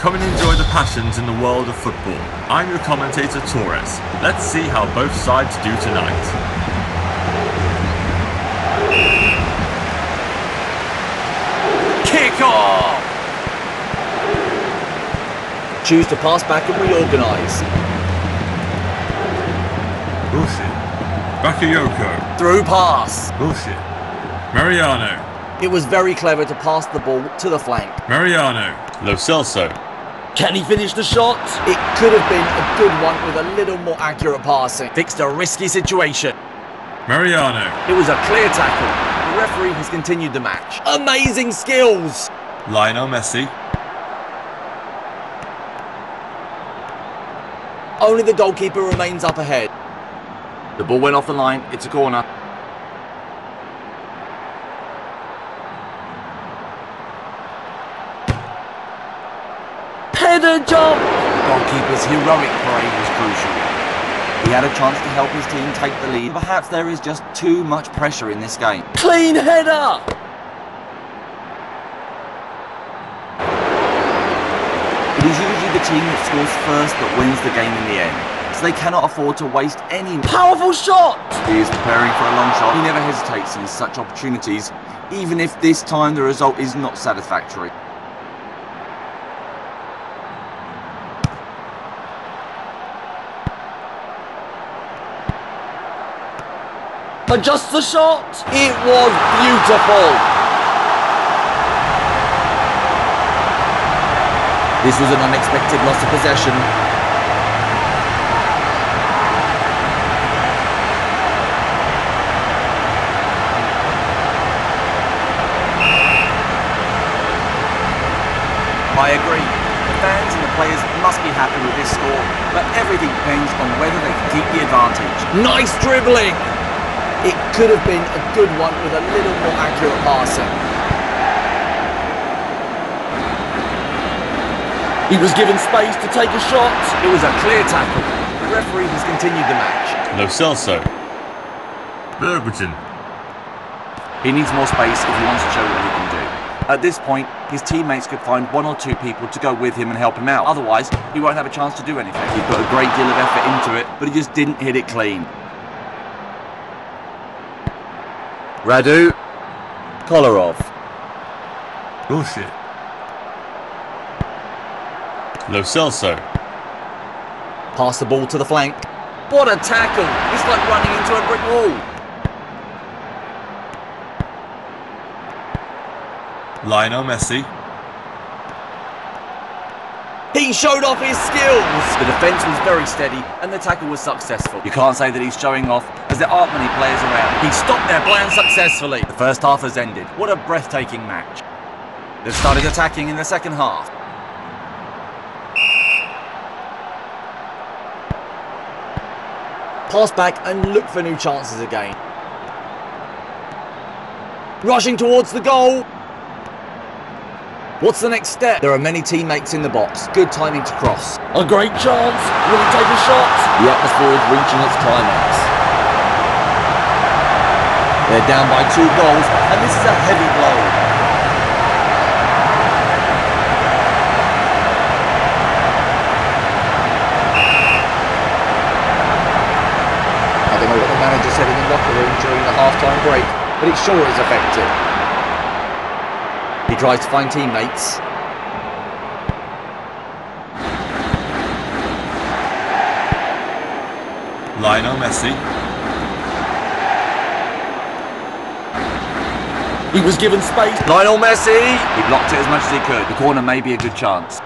Come and enjoy the passions in the world of football. I'm your commentator Torres. Let's see how both sides do tonight. Kick off! Choose to pass back and reorganise. Bullshit. Bakayoko. Through pass. Bullshit. Mariano. It was very clever to pass the ball to the flank. Mariano. Lo Celso. Can he finish the shot? It could have been a good one with a little more accurate passing. Fixed a risky situation. Mariano. It was a clear tackle. The referee has continued the match. Amazing skills! Lionel Messi. Only the goalkeeper remains up ahead. The ball went off the line. It's a corner. Jump! The goalkeeper's heroic parade was crucial. He had a chance to help his team take the lead. Perhaps there is just too much pressure in this game. Clean header! It is usually the team that scores first that wins the game in the end. So they cannot afford to waste any powerful shot. He is preparing for a long shot. He never hesitates in such opportunities, even if this time the result is not satisfactory. Adjust the shot. It was beautiful. This was an unexpected loss of possession. I agree. The fans and the players must be happy with this score, but everything depends on whether they can keep the advantage. Nice dribbling! It could have been a good one with a little more accurate passing. He was given space to take a shot. It was a clear tackle. The referee has continued the match. Lo Celso. Bergwijn. He needs more space if he wants to show what he can do. At this point, his teammates could find one or two people to go with him and help him out. Otherwise, he won't have a chance to do anything. He put a great deal of effort into it, but he just didn't hit it clean. Radu Kolarov. Bullshit. Lo Celso. Pass the ball to the flank. What a tackle! It's like running into a brick wall. Lionel Messi. He showed off his skills. The defence was very steady and the tackle was successful. You can't say that he's showing off as there aren't many players around. He stopped their plan successfully. The first half has ended. What a breathtaking match. They've started attacking in the second half. Pass back and look for new chances again. Rushing towards the goal. What's the next step? There are many teammates in the box. Good timing to cross. A great chance. Will he take a shot? The atmosphere is reaching its climax. They're down by two goals, and this is a heavy blow. I don't know what the manager said in the locker room during the half-time break, but it sure is effective. He tries to find teammates. Lionel Messi. He was given space. Lionel Messi! He blocked it as much as he could. The corner may be a good chance.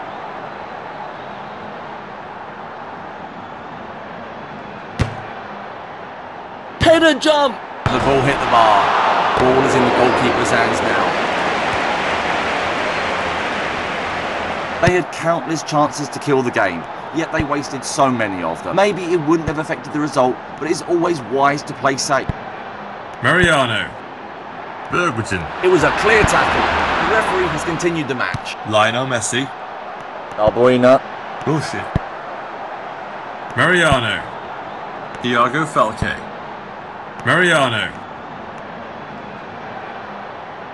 Header jump! The ball hit the bar. Ball is in the goalkeeper's hands now. They had countless chances to kill the game, yet they wasted so many of them. Maybe it wouldn't have affected the result, but it's always wise to play safe. Mariano. Bergwijn. It was a clear tackle. The referee has continued the match. Lionel Messi. Albuena. Bullshit. Mariano. Iago Falque. Mariano.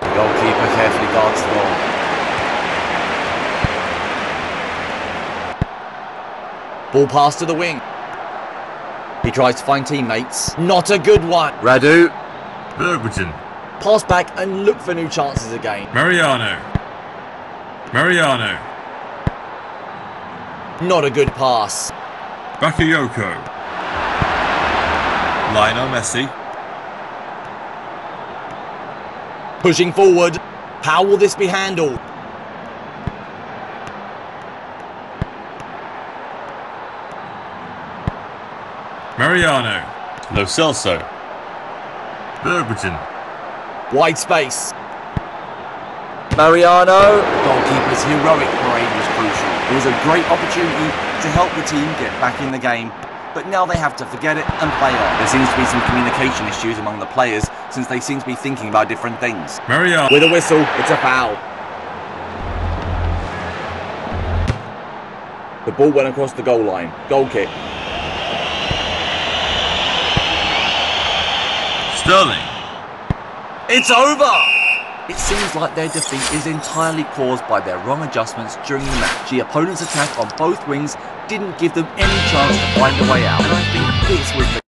The goalkeeper carefully guards the ball. Ball pass to the wing. He tries to find teammates. Not a good one. Radu. Bergwijn. Pass back and look for new chances again. Mariano. Mariano. Not a good pass. Bakayoko. Lionel Messi. Pushing forward. How will this be handled? Mariano. Lo Celso. Bergwijn. Wide space. Mariano. The goalkeeper's heroic parade was crucial. It was a great opportunity to help the team get back in the game. But now they have to forget it and play on. There seems to be some communication issues among the players since they seem to be thinking about different things. Mariano. With a whistle, it's a foul. The ball went across the goal line. Goal kick. Sterling. It's over! It seems like their defeat is entirely caused by their wrong adjustments during the match. The opponent's attack on both wings didn't give them any chance to find a way out. And I think this was the